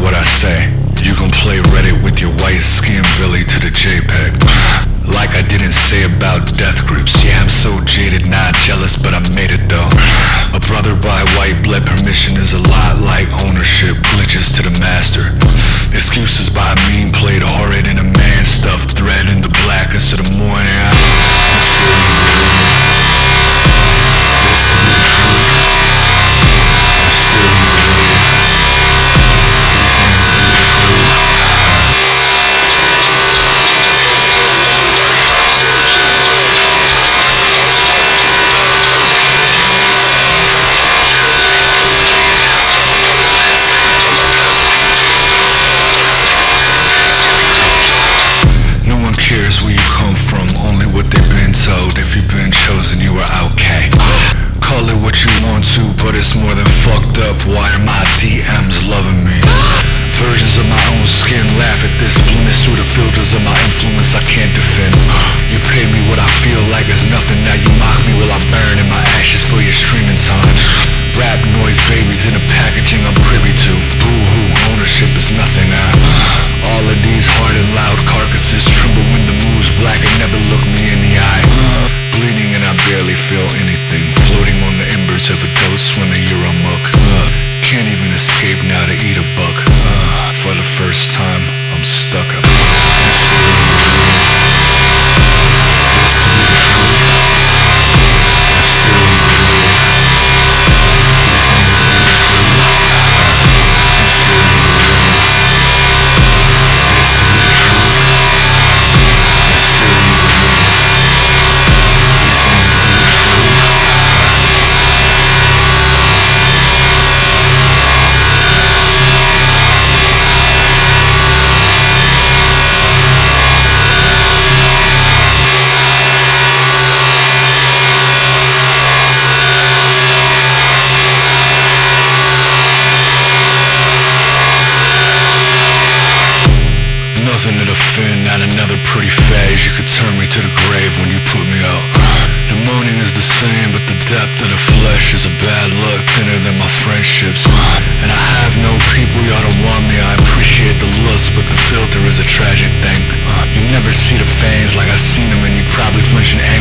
what I say. Up. Why are my DMs loving me? Versions of my own skin laugh at this. Blemish through the filters of my influence I can't defend. You pay me what I feel like is nothing. Now you mock me while I burn in my ashes for your streaming time. Rap noise babies in a packaging I'm privy to. Boo-hoo, ownership is nothing. I, all of these hard and loud carcasses tremble when the moves black and never look me in the eye. Bleeding and I barely feel anything. Floating on the embers of a ghost swimming Depth of the flesh is a bad luck thinner than my friendships. And I have no people, y'all don't want me. I appreciate the looks, but the filter is a tragic thing You never see the fangs like I seen them And you probably flinch in anger